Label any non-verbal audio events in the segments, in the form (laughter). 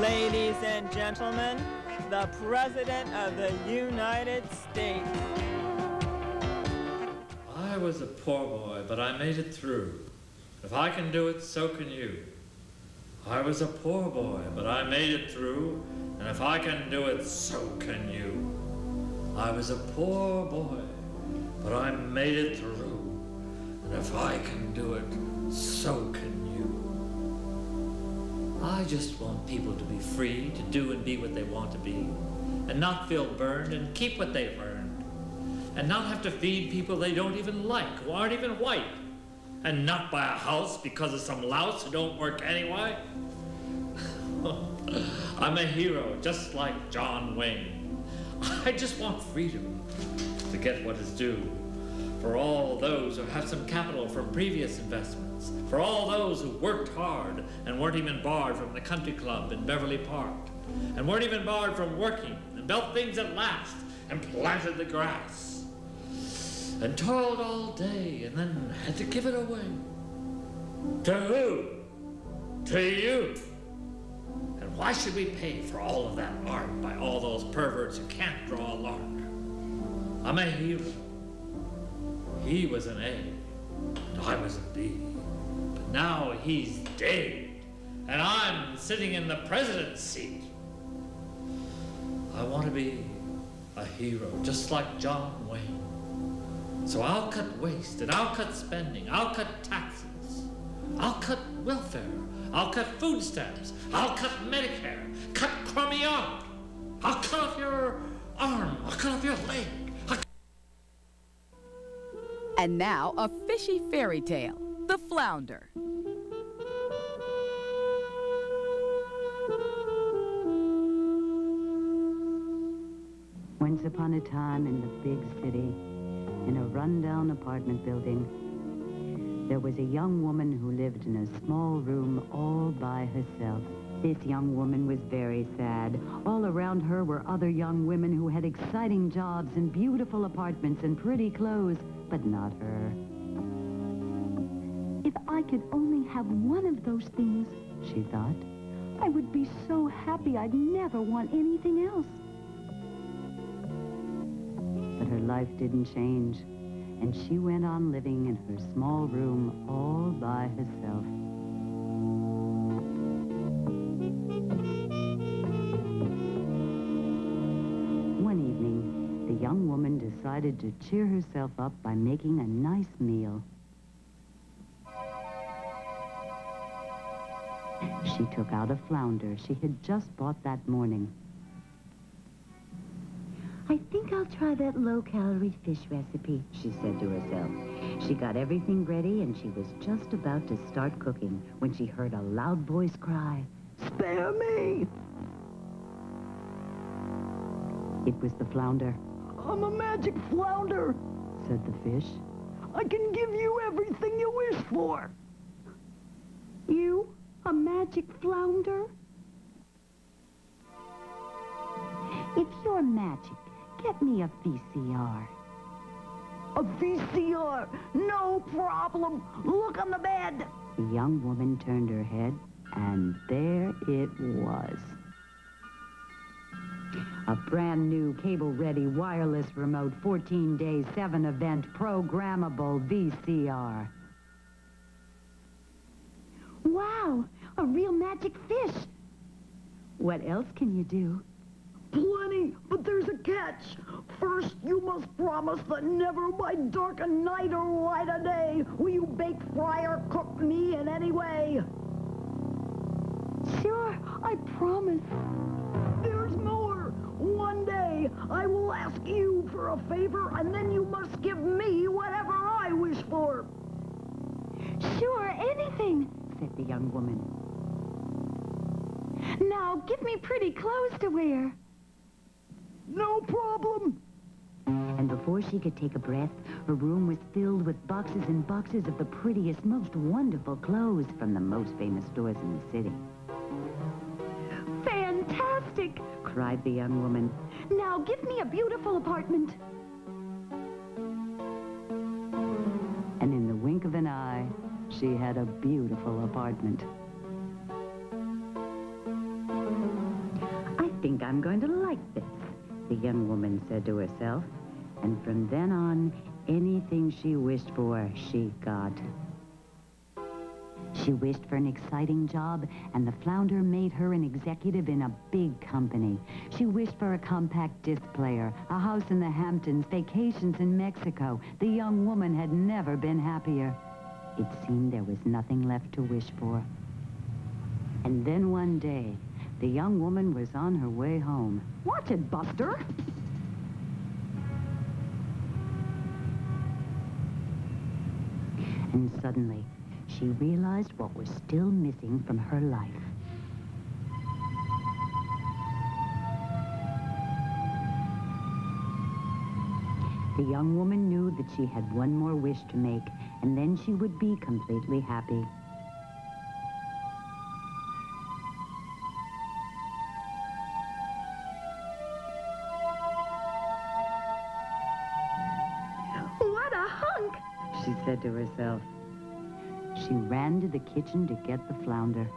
Ladies and gentlemen, the President of the United States. I was a poor boy, but I made it through. If I can do it, so can you. I was a poor boy, but I made it through, and if I can do it, so can you. I was a poor boy, but I made it through, and if I can do it, so can you. I just want people to be free to do and be what they want to be, and not feel burned and keep what they've earned, and not have to feed people they don't even like, who aren't even white, and not buy a house because of some louse who don't work anyway. (laughs) I'm a hero, just like John Wayne. (laughs) I just want freedom to get what is due for all those who have some capital from previous investments, for all those who worked hard and weren't even barred from the country club in Beverly Park, and weren't even barred from working and built things at last and planted the grass and toiled all day and then had to give it away. To who? To you. Why should we pay for all of that art by all those perverts who can't draw a lark? I'm a hero. He was an A, and I was a B. But now he's dead, and I'm sitting in the president's seat. I want to be a hero, just like John Wayne. So I'll cut waste, and I'll cut spending, I'll cut taxes, I'll cut welfare, I'll cut food stamps, I'll cut Medicare, cut crummy art, I'll cut off your arm, I'll cut off your leg. And now, a fishy fairy tale The Flounder. Once upon a time in the big city, in a rundown apartment building, there was a young woman who lived in a small room all by herself. This young woman was very sad. All around her were other young women who had exciting jobs and beautiful apartments and pretty clothes, but not her. If I could only have one of those things, She thought. I would be so happy I'd never want anything else. But her life didn't change, and she went on living in her small room all by herself. One evening, the young woman decided to cheer herself up by making a nice meal. She took out a flounder she had just bought that morning. I think I'll try that low-calorie fish recipe. she said to herself. She got everything ready and she was just about to start cooking when she heard a loud voice cry, Spare me! It was the flounder, I'm a magic flounder. said the fish. I can give you everything you wish for. You, a magic flounder? If you're magic, get me a VCR. A VCR, no problem. Look on the bed. The young woman turned her head, and there it was. A brand new cable-ready wireless remote 14-day 7-event programmable VCR. Wow, a real magic fish. What else can you do? Plenty, but there's a catch. First, you must promise that never by dark a night or light a day will you bake, fry, or cook me in any way. Sure, I promise. There's more. One day, I will ask you for a favor, and then you must give me whatever I wish for. Sure, anything. said the young woman. Now, give me pretty clothes to wear. No problem. And before she could take a breath, her room was filled with boxes and boxes of the prettiest, most wonderful clothes from the most famous stores in the city. Fantastic. Cried the young woman. Now, give me a beautiful apartment. And in the wink of an eye, she had a beautiful apartment. I think I'm going to like this, the young woman said to herself. And from then on, anything she wished for, she got. She wished for an exciting job, and the flounder made her an executive in a big company. She wished for a compact disc player, a house in the Hamptons, vacations in Mexico. The young woman had never been happier. It seemed there was nothing left to wish for. And then one day, the young woman was on her way home. Watch it, Buster. And suddenly, she realized what was still missing from her life. The young woman knew that she had one more wish to make, and then she would be completely happy. She said to herself. She ran to the kitchen to get the flounder.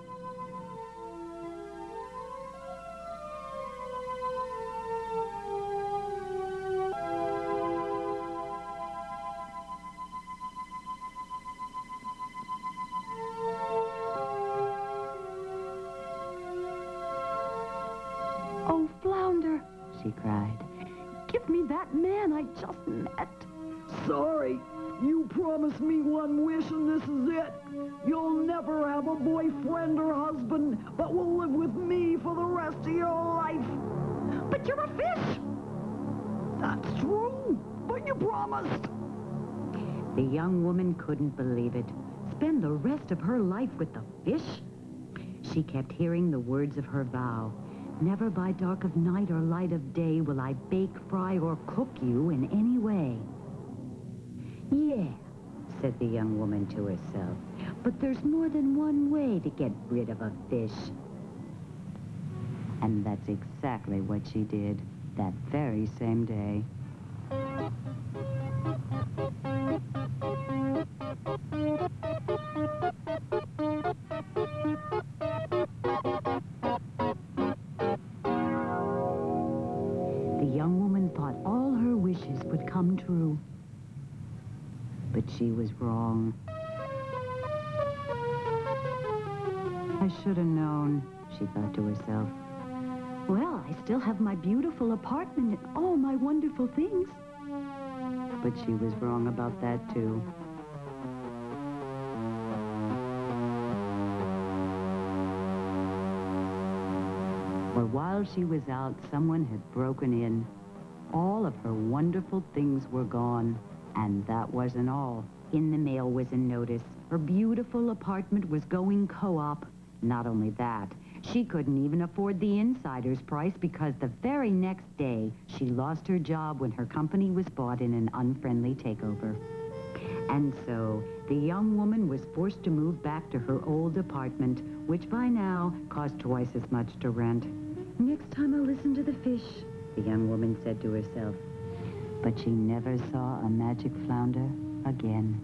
Oh, Flounder, She cried. give me that man I just met. Sorry. You promised me one wish and this is it. You'll never have a boyfriend or husband, but will live with me for the rest of your life. But you're a fish. That's true, but you promised. The young woman couldn't believe it. Spend the rest of her life with the fish? She kept hearing the words of her vow. Never by dark of night or light of day will I bake, fry, or cook you in any way. Yeah, said the young woman to herself. But there's more than one way to get rid of a fish. And that's exactly what she did that very same day. The young woman thought all her wishes would come true. But she was wrong. I should have known, she thought to herself. Well, I still have my beautiful apartment and all my wonderful things. But she was wrong about that, too. For while she was out, someone had broken in. All of her wonderful things were gone. And that wasn't all. In the mail was a notice. Her beautiful apartment was going co-op. Not only that, she couldn't even afford the insider's price because the very next day, she lost her job when her company was bought in an unfriendly takeover. And so, the young woman was forced to move back to her old apartment, which by now cost twice as much to rent. Next time I'll listen to the fish, the young woman said to herself. But she never saw a magic flounder again.